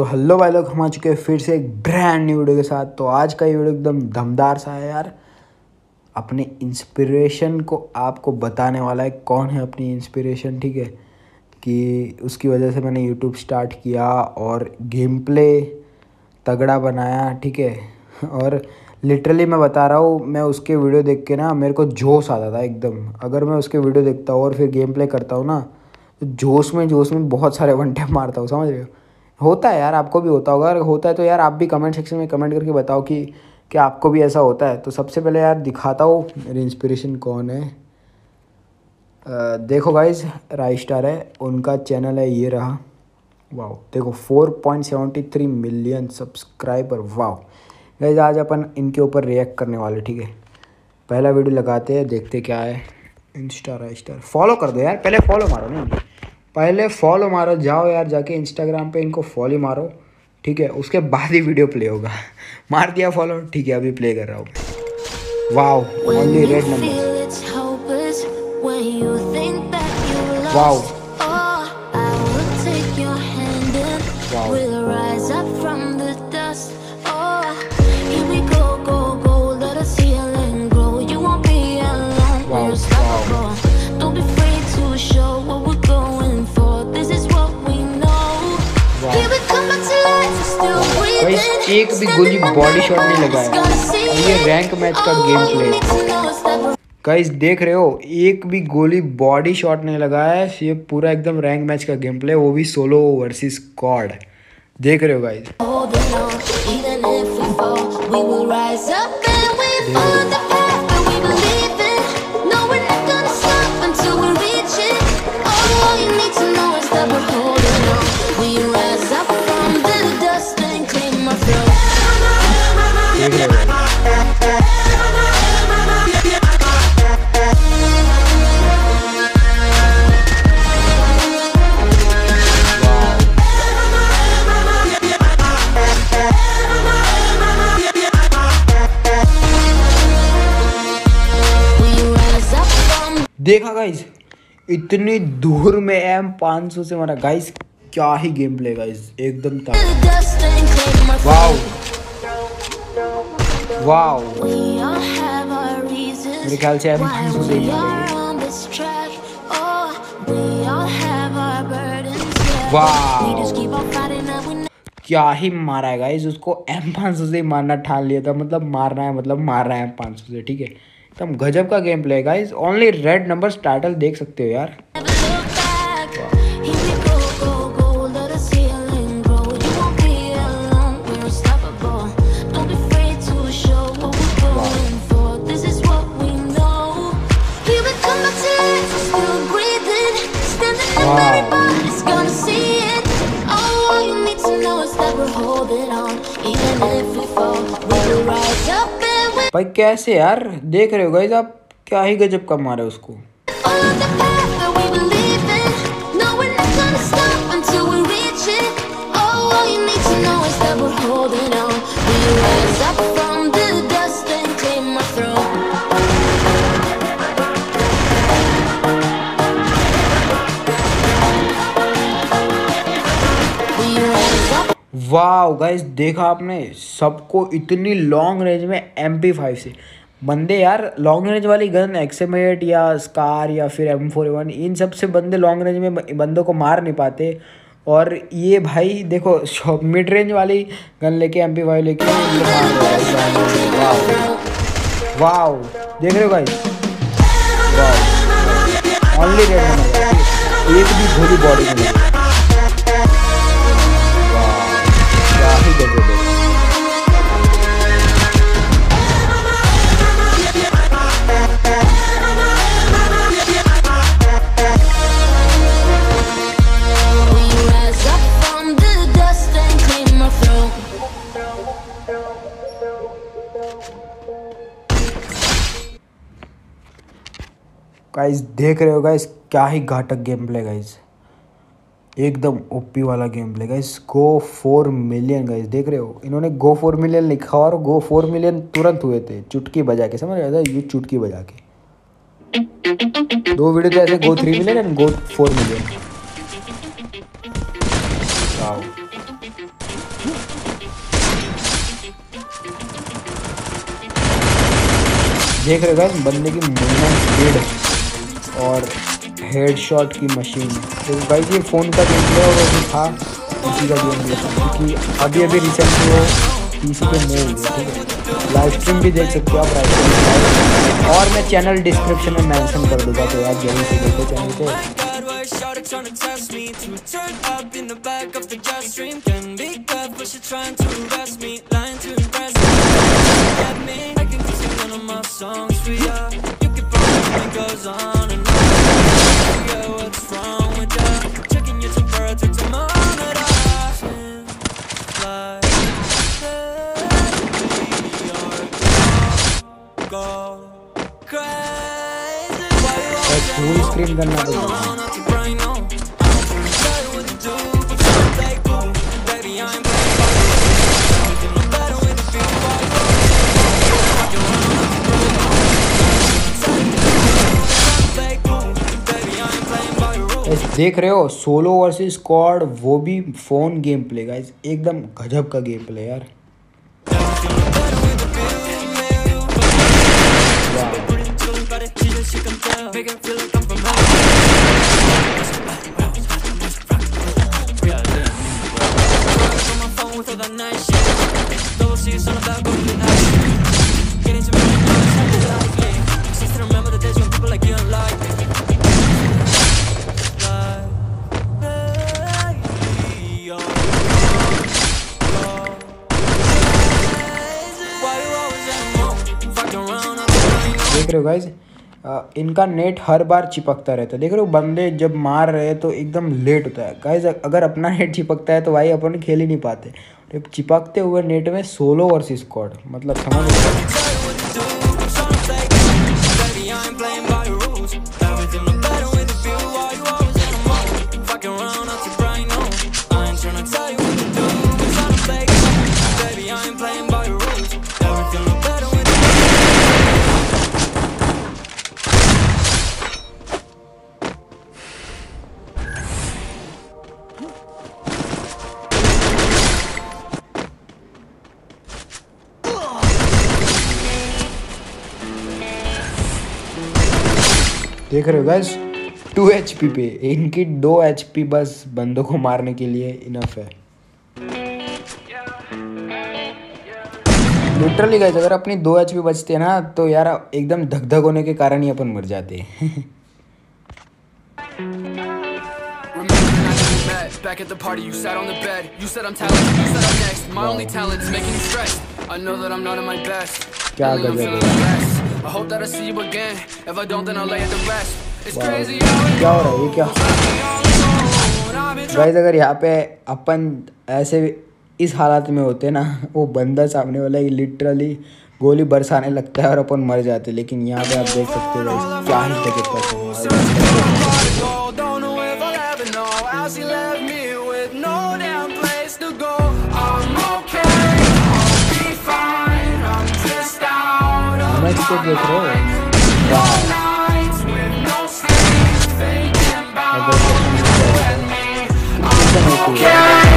तो हेलो भाई लोग, हम आ चुके हैं फिर से एक ब्रांड न्यू वीडियो के साथ। तो आज का ये वीडियो एकदम दमदार सा है यार। अपने इंस्पिरेशन को आपको बताने वाला है कौन है अपनी इंस्पिरेशन ठीक है? कि उसकी वजह से मैंने यूट्यूब स्टार्ट किया और गेम प्ले तगड़ा बनाया, ठीक है? और लिटरली मैं बता रहा हूँ, मैं उसके वीडियो देख के ना मेरे को जोश आता था एकदम। अगर मैं उसके वीडियो देखता हूँ और फिर गेम प्ले करता हूँ ना तो जोश में जोश में बहुत सारे वन टैप मारता हूँ, समझ रहे हो? होता है यार आपको भी होता होगा। अगर होता है तो यार आप भी कमेंट सेक्शन में कमेंट करके बताओ कि क्या आपको भी ऐसा होता है। तो सबसे पहले यार दिखाता हूँ मेरी इंस्पिरेशन कौन है। आ, देखो गाइज़ राई स्टार है उनका चैनल है ये रहा। वाह देखो four point seventy three million subscriber वाह गाइज़ आज अपन इनके ऊपर रिएक्ट करने वाले ठीक है? पहला वीडियो लगाते हैं देखते क्या है। इंस्टा राई स्टार फॉलो कर दो यार पहले फॉलो मारो नहीं पहले फॉलो मारो जाओ यार जाके इंस्टाग्राम पे इनको फॉलो मारो ठीक है? उसके बाद ही वीडियो प्ले होगा। मार दिया फॉलो ठीक है अभी प्ले कर रहा हूँ। Wow only red number wow एक भी गोली बॉडी शॉट नहीं लगाया। ये रैंक मैच का गेम प्ले गाइस देख रहे हो एक भी गोली बॉडी शॉट नहीं लगाया है। ये पूरा एकदम रैंक मैच का गेम प्ले वो भी सोलो वर्सेस कॉड देख रहे हो गाइस देखा गाइस इतनी दूर में एम 500 से मारा। गाइस क्या ही गेम प्ले गाइस एकदम मेरे ख्याल से एम 500 से क्या ही मारा है गाइस उसको एम 500 से मारना ठान लिया था। मतलब मारना है मतलब मार रहा है एम 500 से, ठीक है? एकदम गजब का game play guys only red number title देख सकते हो यार. Holding on, even if we fall, we will rise up. भाई कैसे यार? देख रहे हो गाइज़ आप क्या ही गजब का मारे उसको। वाह गाइस देखा आपने? सबको इतनी लॉन्ग रेंज में एम पी फाइव से। बंदे यार लॉन्ग रेंज वाली गन एक्समेट या स्कार या फिर एम फोर वन इन सबसे बंदे लॉन्ग रेंज में बंदों को मार नहीं पाते। और ये भाई, देखो मिड रेंज वाली गन लेके एम पी फाइव लेके वाह देख रहे हो भाई ओनली रेड एक भी बॉडी में गाइस देख रहे हो गाइस क्या ही घाटक गेम प्ले गाइस एकदम ओपी वाला game play guys go four million guys देख रहे हो? इन्होंने गो फोर मिलियन लिखा और गो फोर मिलियन तुरंत हुए थे, चुटकी बजा के, समझ रहे ये चुटकी बजा के। दो वीडियो तो ऐसे go three million and go four million देख रहे गाइस बंदे की मूवमेंट स्पीड और हेड शॉट की मशीन तो गाइस ये फ़ोन का गेम प्ले और वो था इसी का गेम प्ले क्योंकि अभी अभी रिसेंटली वो पीसी पे मूव हुई, ठीक है। लाइव स्ट्रीम भी देख सकते हो आप राइट स्ट्रीम और मैं चैनल डिस्क्रिप्शन में मेंशन कर दूँगा तो आप ज़रूर से देखो चैनल पे। Trying to test me To turn up in the back of the stream. Be but trying to me. Lying to impress one of my songs for ya. You can goes on and on. Yeah, what's wrong with ya? Checking your temperature to monitor. We are crazy देख रहे हो solo versus squad वो भी phone game play guys एकदम गजब का game play यार। देख रहे हो गाइज़ इनका नेट हर बार चिपकता रहता है। देख रहे हो, बंदे जब मार रहे हैं तो एकदम लेट होता है। गाइज़ अगर अपना नेट चिपकता है तो भाई अपन खेल ही नहीं पाते। चिपकते हुए नेट में सोलो वर्सेस स्कॉड मतलब समझ देख रहे हो गैस टू एच पे इनकी दो एच बस बंदों को मारने के लिए इनफ है लिटरली गैस अगर अपनी दो एच बचते हैं ना तो यार एकदम धक धक होने के कारण ही अपन मर जाते हैं Back at the party, you sat on the bed. You said I'm talented, you said I'm next. My only talent is making you stressed. I know that I'm not at my best. क्या गजब I hope that I see you again. If I don't, then I'll lay at the rest. It's crazy क्या हो रहा है? ये क्या? Guys अगर यहाँ पे अपन ऐसे इस हालात में होते ना वो बंदा सामने वाला ही लिटरली गोली बरसाने लगता है और अपन मर जाते लेकिन यहाँ पे आप देख सकते हो क्या ही टिकट नेक्स्ट स्टेप देख रहे हो